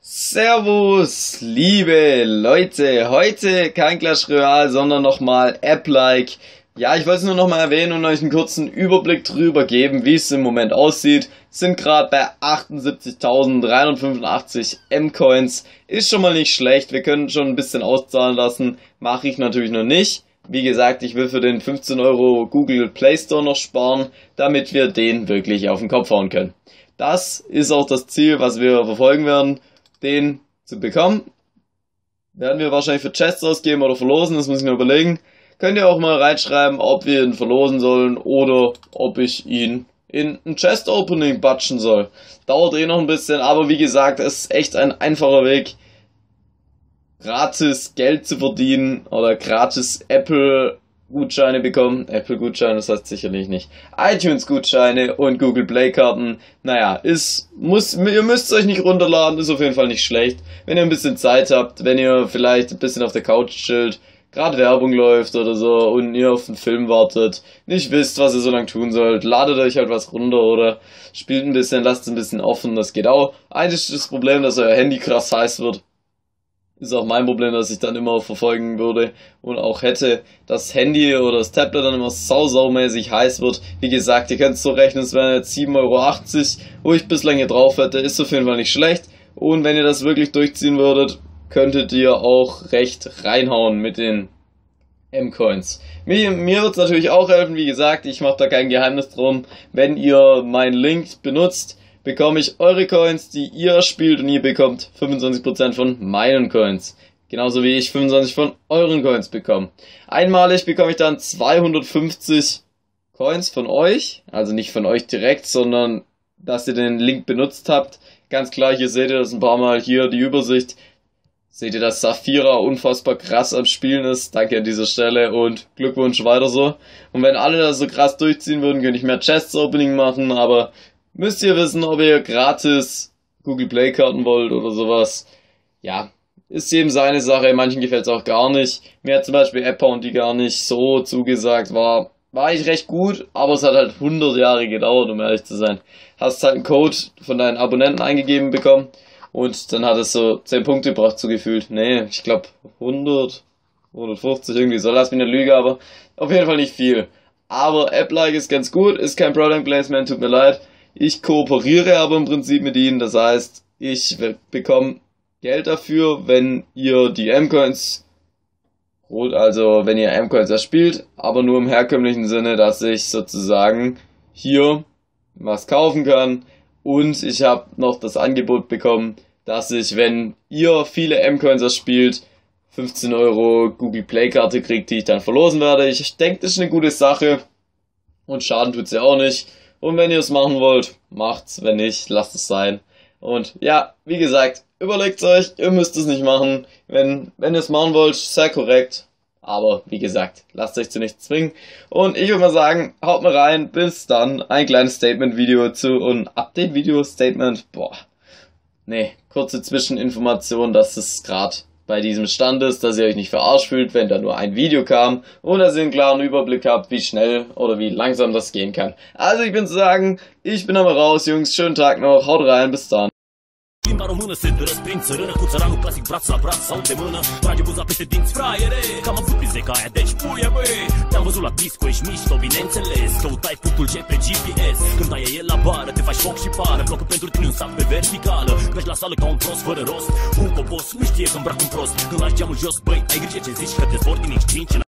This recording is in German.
Servus, liebe Leute. Heute kein Clash Royale, sondern nochmal App-like. Ja, ich wollte es nur nochmal erwähnen und euch einen kurzen Überblick drüber geben, wie es im Moment aussieht. Sind gerade bei 78.385 M-Coins. Ist schon mal nicht schlecht. Wir können schon ein bisschen auszahlen lassen. Mache ich natürlich noch nicht. Wie gesagt, ich will für den 15 Euro Google Play Store noch sparen, damit wir den wirklich auf den Kopf hauen können. Das ist auch das Ziel, was wir verfolgen werden den zu bekommen. Werden wir wahrscheinlich für Chests ausgeben oder verlosen, das muss ich mir überlegen. Könnt ihr auch mal reinschreiben, ob wir ihn verlosen sollen oder ob ich ihn in ein Chest Opening batschen soll. Dauert eh noch ein bisschen, aber wie gesagt, es ist echt ein einfacher Weg, gratis Geld zu verdienen oder gratis Apple Gutscheine bekommen. Apple-Gutscheine, das heißt sicherlich nicht. iTunes-Gutscheine und Google Play-Karten. Naja, ist, muss, ihr müsst es euch nicht runterladen, ist auf jeden Fall nicht schlecht. Wenn ihr ein bisschen Zeit habt, wenn ihr vielleicht ein bisschen auf der Couch chillt, gerade Werbung läuft oder so und ihr auf den Film wartet, nicht wisst, was ihr so lange tun sollt, ladet euch halt was runter oder spielt ein bisschen, lasst es ein bisschen offen, das geht auch. Eigentlich ist das Problem, dass euer Handy krass heiß wird ist auch mein Problem, dass ich dann immer verfolgen würde und auch hätte, das Handy oder das Tablet dann immer sausaumäßig heiß wird. Wie gesagt, ihr könnt es so rechnen, es wären jetzt 7,80 Euro, wo ich bislang hier drauf hätte, ist auf jeden Fall nicht schlecht. Und wenn ihr das wirklich durchziehen würdet, könntet ihr auch recht reinhauen mit den M-Coins. Mir, mir wird es natürlich auch helfen, wie gesagt, ich mache da kein Geheimnis drum, wenn ihr meinen Link benutzt, bekomme ich eure Coins, die ihr spielt und ihr bekommt 25% von meinen Coins. Genauso wie ich 25 von euren Coins bekomme. Einmalig bekomme ich dann 250 Coins von euch. Also nicht von euch direkt, sondern dass ihr den Link benutzt habt. Ganz klar, hier seht ihr das ein paar Mal hier, die Übersicht. Seht ihr, dass Safira unfassbar krass am Spielen ist. Danke an dieser Stelle und Glückwunsch weiter so. Und wenn alle das so krass durchziehen würden, könnte ich mehr Chests Opening machen, aber müsst ihr wissen, ob ihr gratis Google Play Karten wollt oder sowas. Ja, ist jedem seine Sache. Manchen gefällt es auch gar nicht. Mir hat zum Beispiel App die gar nicht so zugesagt. War, war ich recht gut, aber es hat halt 100 Jahre gedauert, um ehrlich zu sein. Hast halt einen Code von deinen Abonnenten eingegeben bekommen und dann hat es so 10 Punkte gebracht, so gefühlt. Nee, ich glaube 100, 150 irgendwie so. Lass mich eine Lüge, aber auf jeden Fall nicht viel. Aber App-like ist ganz gut, ist kein Product Placement, tut mir leid. Ich kooperiere aber im Prinzip mit ihnen, das heißt, ich bekomme Geld dafür, wenn ihr die M-Coins holt, also wenn ihr M-Coins erspielt, aber nur im herkömmlichen Sinne, dass ich sozusagen hier was kaufen kann und ich habe noch das Angebot bekommen, dass ich, wenn ihr viele M-Coins erspielt, 15 Euro Google Play Karte kriegt, die ich dann verlosen werde. Ich denke, das ist eine gute Sache und Schaden tut sie auch nicht. Und wenn ihr es machen wollt, macht's. Wenn nicht, lasst es sein. Und ja, wie gesagt, überlegt euch, ihr müsst es nicht machen. Wenn, wenn ihr es machen wollt, sehr korrekt. Aber wie gesagt, lasst euch zu nichts zwingen. Und ich würde mal sagen, haut mal rein. Bis dann. Ein kleines Statement-Video zu und Update-Video-Statement. Boah. Nee, kurze Zwischeninformation, dass es gerade bei diesem Stand ist, dass ihr euch nicht verarscht fühlt, wenn da nur ein Video kam und dass ihr einen klaren Überblick habt, wie schnell oder wie langsam das gehen kann. Also ich bin zu sagen, ich bin aber raus, Jungs. Schönen Tag noch, haut rein, bis dann. Limba română se răsprind țărână Cu țăranul clasic braț la braț sau de mână Trage buza peste dinți, fraiere Cam avut pizeca aia, deci puie băi văzut la disco, ești mișto, bineînțeles. Căutai punctul ce pe GPS Când ai el la bară, te faci foc și pară. Blocă pentru tine un sac pe verticală. Mergi la sală ca un prost fără rost. Un copos nu știe că îmbrac un prost. Când lași geamul jos, băi, ai grijă ce zici Că te zbor din X5